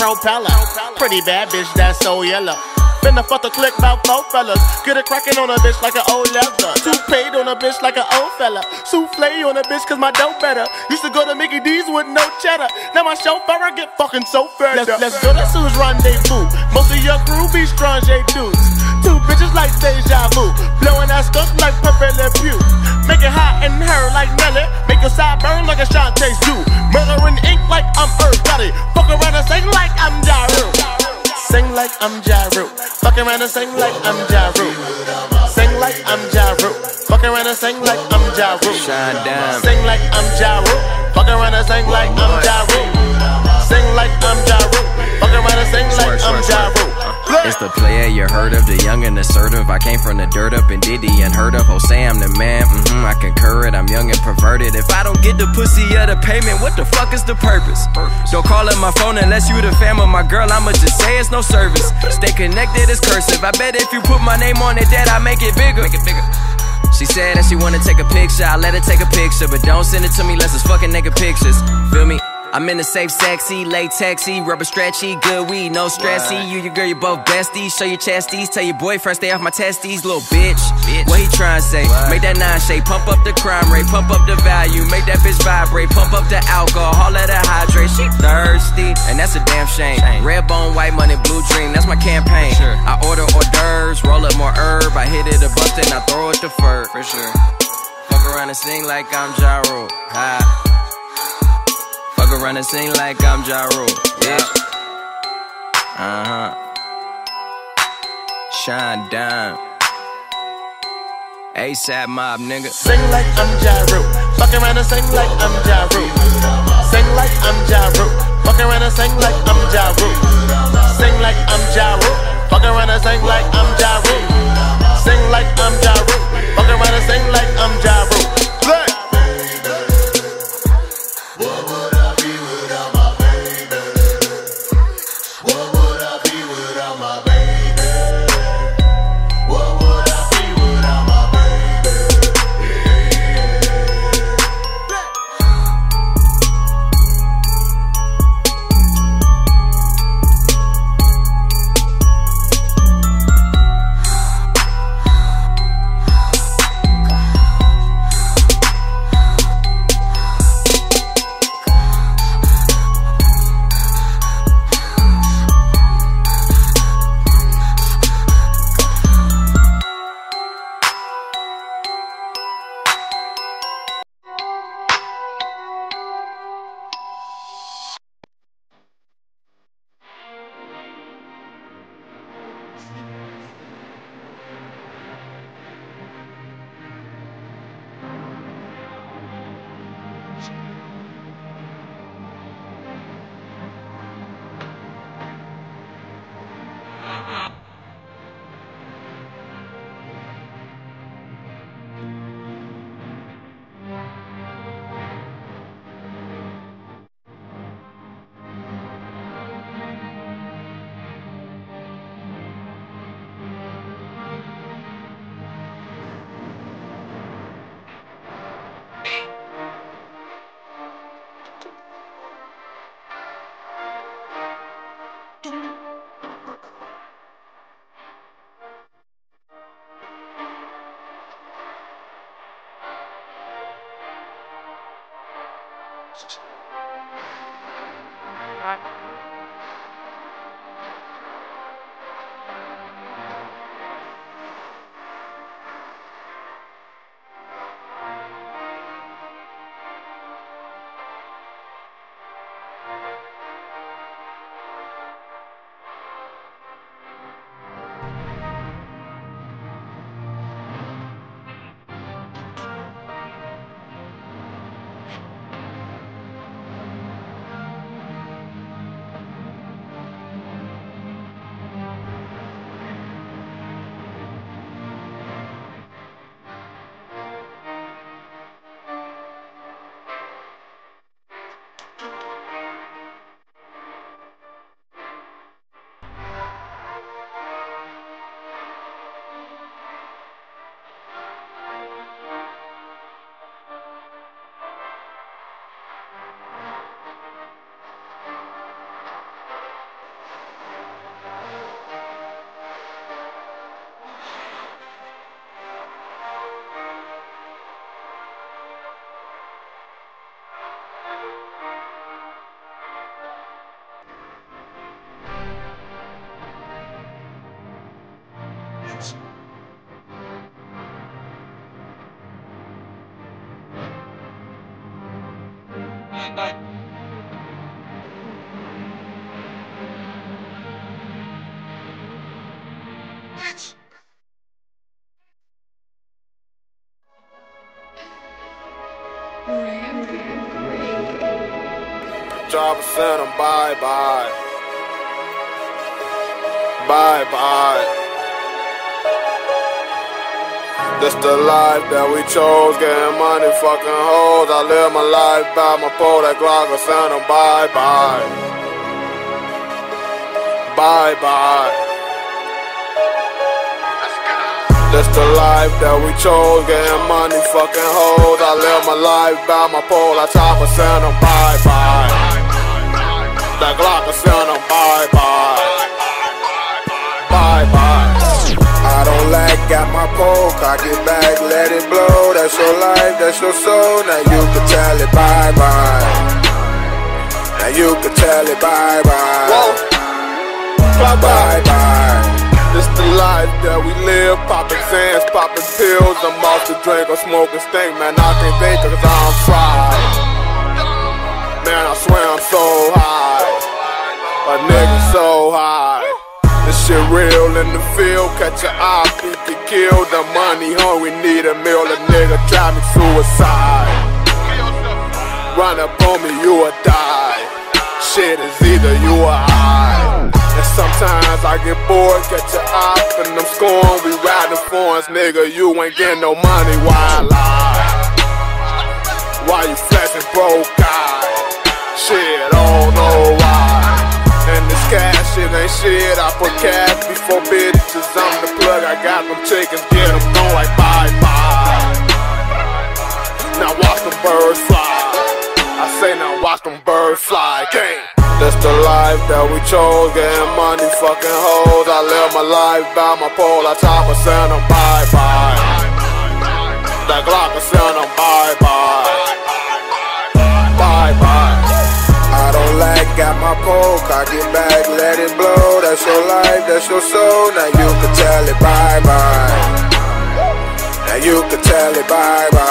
in the motherfucking propeller. Pretty bad bitch, that's so yellow. Been Finna fuck the click about four fellas. Get a crackin' on a bitch like an old leather. Two paid on a bitch like an old fella. Souffle on a bitch cause my dope better. Used to go to Mickey D's with no cheddar. Now my chauffeur I get fucking so fed let's, let's go to Sue's rendezvous. Most of your crew be strong dudes. Two bitches like deja vu. Blowing that skunk like Pepé Le Pew. Make it hot and her like Nelly. Make your side burn like a Shantae Zoo. Murdering ink like I'm Irv Gotti. And sing like I'm Ja Rule. Sing like I'm Ja Rule. Fuck around and sing like I'm Ja Rule. Sing like I'm Ja Rule. Fuck around and sing like I'm Ja Rule. Shine down. Sing like I'm Ja Rule. Fuck around and sing like I'm Ja Rule. Sing like I'm Ja Rule. Fuck around and sing like I'm Ja Rule. It's the player you heard of, the young and assertive. I came from the dirt up in Diddy and heard of. Oh, say I'm the man. Mm-hmm, I concur it. I'm young and perverted. If I don't get the pussy or the payment, what the fuck is the purpose? Don't call up my phone unless you the fam of my girl. I'ma just say it's no service. Stay connected, it's cursive. I bet if you put my name on it, that I make it bigger. Make it bigger. She said that she wanna take a picture, I let her take a picture, but don't send it to me unless it's fucking nigga pictures. Feel me? I'm in the safe, sexy, latexy, rubber stretchy, good weed, no stressy. You, your girl, you both besties. Show your chesties, tell your boyfriend stay off my testes, little bitch. bitch. What he trying to say? What? Make that nine shake, pump up the crime rate, pump up the value, make that bitch vibrate, pump up the alcohol, let her hydrate. She thirsty, and that's a damn shame. shame. Red bone, white money, blue dream, that's my campaign. Sure. I order hors d'oeuvres, roll up more herb, I hit it a bust and I throw it to fur. For sure. Fuck around and sing like I'm Ja Rule. Ha. Around and sing like I'm Ja Rule, yeah. Uh huh. Shine down. ASAP mob, nigga. Sing like I'm Ja Rule. Fuck around and sing like I'm Ja Rule. Sing like I'm Ja Rule. Fuck around and sing like I'm Ja Rule. Sing like I'm Ja Rule. Fuck around and sing like I'm Ja Rule. Sing like I'm Ja Rule. Fuck around and sing like I'm Ja Rule. time. Drop send them bye bye. Bye bye. This the life that we chose, getting money, fucking hoes. I live my life by my pole, that Glock will send bye bye. Bye bye. This the life that we chose, getting money, fucking hoes. I live my life by my pole, I top of send bye bye. That Glock will send them bye bye. Bye bye. I don't like, got my poke, I get back, let it blow. That's your life, that's your soul. Now you can tell it bye bye. Now you can tell it bye bye. Bye bye bye. This the life that we live, popping Zans, popping pills. I'm off the drink, I'm smoking stink, man. I can't think cause I'm fried. Man, I swear I'm so high. A nigga so high. This shit real in the field. Catch your eye, beat get killed. The money hungry, need a meal. A nigga me suicide. Run up on me, you will die. Shit is either you or I. And sometimes I get bored, catch your eye, and I'm scoring. We riding foreigns, nigga. You ain't getting no money, why I lie? Why you flashing broke eye? Shit, I don't know why. And this cash shit ain't shit. I put cash before bitches. I'm the plug. I got them chickens, get them gone like bye bye. Now watch them birds fly. I say now watch them birds fly. Gang. That's the life that we chose. Getting money, fucking hoes. I live my life by my pole. I top a send them bye bye. That Glock will send them bye bye. Bye bye. I don't like, got my pole, I get back, let it blow. That's your life, that's your soul. Now you can tell it bye bye. Now you can tell it bye. Bye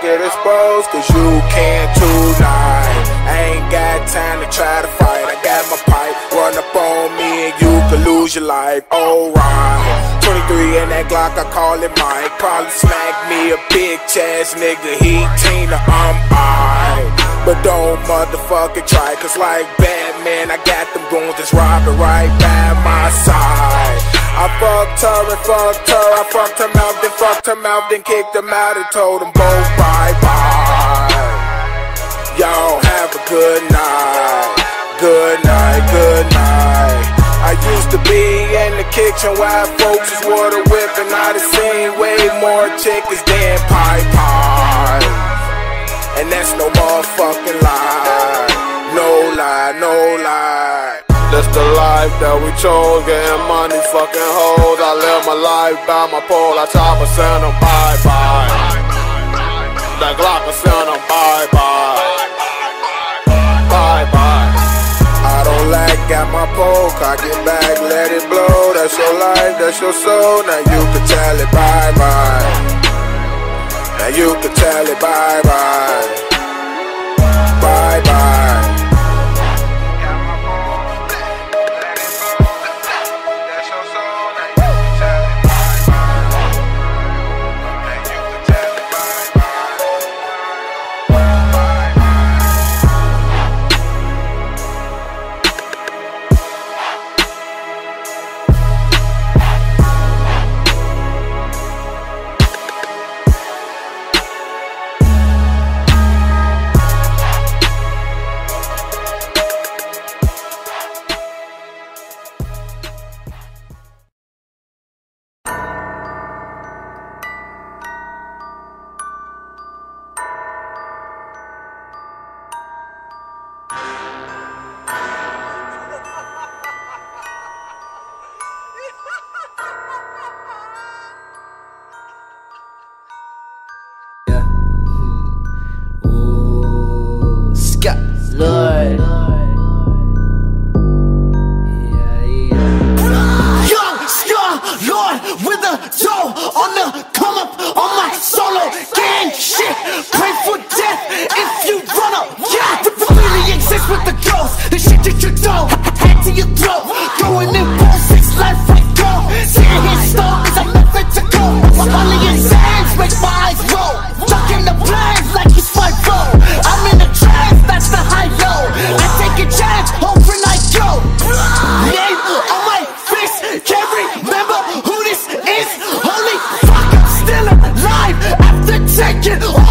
get exposed. Cause you can't tonight. I ain't got time to try to fight. I got my pipe, run up on me and you could lose your life. Alright. 23 in that Glock, I call it Mike. Probably smack me a big chest, nigga. He Tina, I'm I. But don't motherfucking try, cause like Batman, I got them goons that's robbing right by my side. I fucked her and fucked her, I fucked her mouth, then fucked her mouth, then kicked them out and told them both bye bye. Y'all have a good night, good night, good night. I used to be in the kitchen while folks is water whipping. I done seen way more chickens than pie pie. And that's no motherfucking lie. No lie, no lie. That's the life that we chose, getting money, fucking hoes. I live my life by my pole. I top a send them bye bye. That Glock will send them bye bye. Bye bye. I don't like, got my pole. I get back, let it blow. That's your life, that's your soul. Now you can tell it bye bye. Now you can tell it bye bye. Bye bye. with the ghost. The shit that you know Head to your throat. Going in balls, it's life I go. Sitting here stoned cause I'm nothing to go. My only hands make my eyes roll. Talking the plans like it's my role I'm in a trance, that's the high low. I take a chance, open I go. Neighbor on my fist Can't remember who this is. Holy fuck, I'm still alive After taking